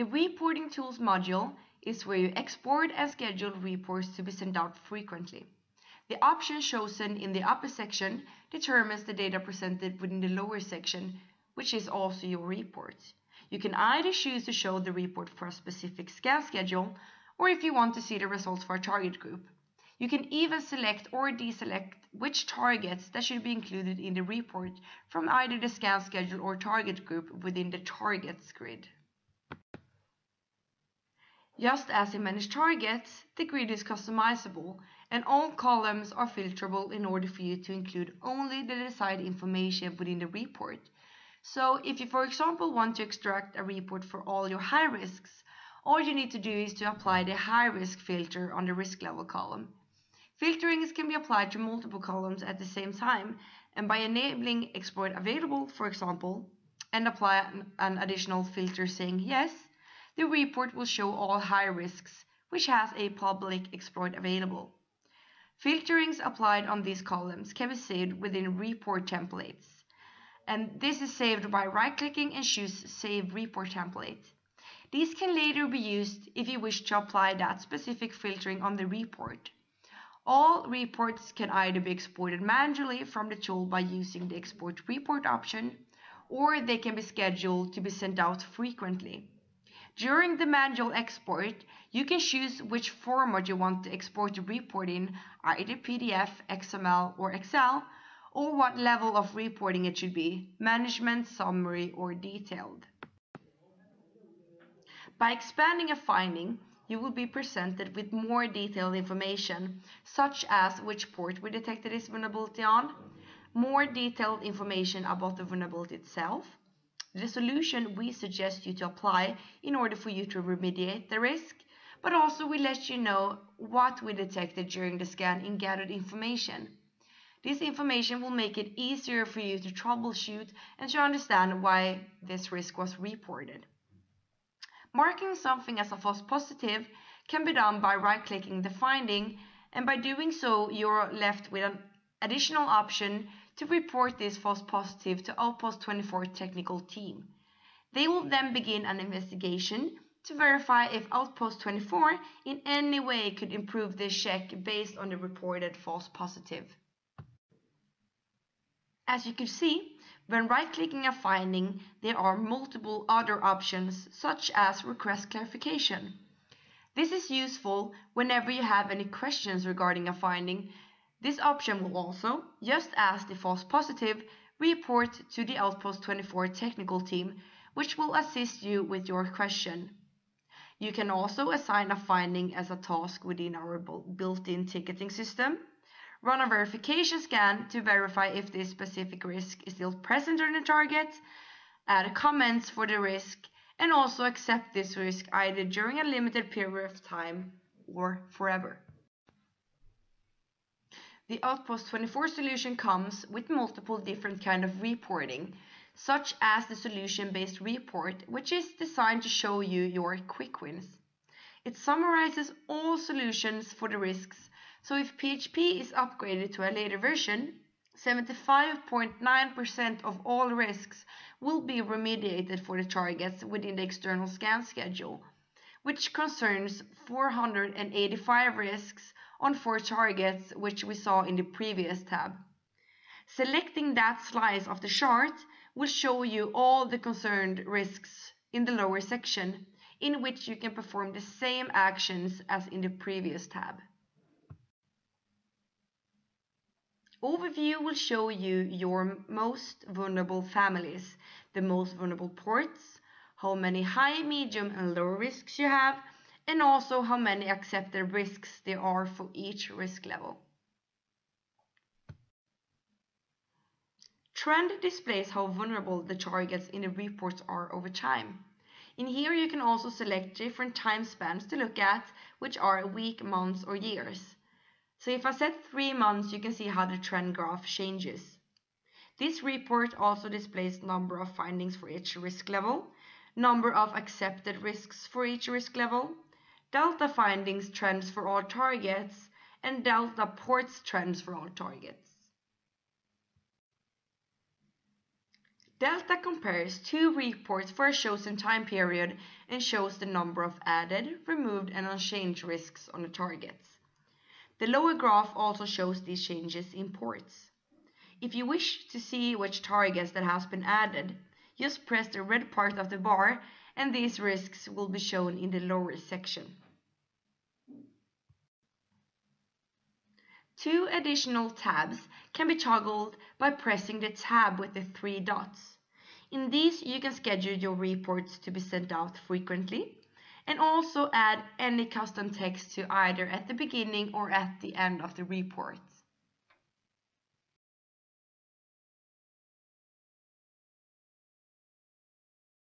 The Reporting Tools module is where you export and schedule reports to be sent out frequently. The option chosen in the upper section determines the data presented within the lower section, which is also your report. You can either choose to show the report for a specific scan schedule, or if you want to see the results for a target group. You can even select or deselect which targets that should be included in the report from either the scan schedule or target group within the targets grid. Just as in Manage Targets, the grid is customizable and all columns are filterable in order for you to include only the desired information within the report. So if you, for example, want to extract a report for all your high risks, all you need to do is to apply the high risk filter on the risk level column. Filtering can be applied to multiple columns at the same time, and by enabling exploit available, for example, and apply an additional filter saying yes, the report will show all high risks, which has a public exploit available. Filterings applied on these columns can be saved within report templates. And this is saved by right-clicking and choose Save Report Template. These can later be used if you wish to apply that specific filtering on the report. All reports can either be exported manually from the tool by using the Export Report option, or they can be scheduled to be sent out frequently. During the manual export, you can choose which format you want to export the report in, either PDF, XML, or Excel, or what level of reporting it should be, management, summary, or detailed. By expanding a finding, you will be presented with more detailed information, such as which port we detected this vulnerability on, more detailed information about the vulnerability itself, the solution we suggest you to apply in order for you to remediate the risk, but also we let you know what we detected during the scan in gathered information. This information will make it easier for you to troubleshoot and to understand why this risk was reported. Marking something as a false positive can be done by right-clicking the finding, and by doing so, you're left with an additional option to report this false positive to Outpost 24 technical team. They will then begin an investigation to verify if Outpost 24 in any way could improve this check based on the reported false positive. As you can see, when right-clicking a finding, there are multiple other options such as request clarification. This is useful whenever you have any questions regarding a finding this option will also, just as the false positive, report to the Outpost 24 technical team, which will assist you with your question. You can also assign a finding as a task within our built-in ticketing system, run a verification scan to verify if this specific risk is still present on the target, add comments for the risk, and also accept this risk either during a limited period of time or forever. The Outpost 24 solution comes with multiple different kind of reporting, such as the solution-based report, which is designed to show you your quick wins. It summarizes all solutions for the risks, so if PHP is upgraded to a later version, 75.9% of all risks will be remediated for the targets within the external scan schedule, which concerns 485 risks on four targets, which we saw in the previous tab. Selecting that slice of the chart will show you all the concerned risks in the lower section, in which you can perform the same actions as in the previous tab. Overview will show you your most vulnerable families, the most vulnerable ports, how many high, medium and low risks you have, and also how many accepted risks there are for each risk level. Trend displays how vulnerable the targets in the reports are over time. In here you can also select different time spans to look at, which are a week, months or years. So if I set three months, you can see how the trend graph changes. This report also displays number of findings for each risk level, number of accepted risks for each risk level, delta findings trends for all targets, and delta ports trends for all targets. Delta compares two reports for a chosen time period and shows the number of added, removed and unchanged risks on the targets. The lower graph also shows these changes in ports. If you wish to see which targets that has been added, just press the red part of the bar and these risks will be shown in the lower section. Two additional tabs can be toggled by pressing the tab with the three dots. In these you can schedule your reports to be sent out frequently and also add any custom text to either at the beginning or at the end of the report.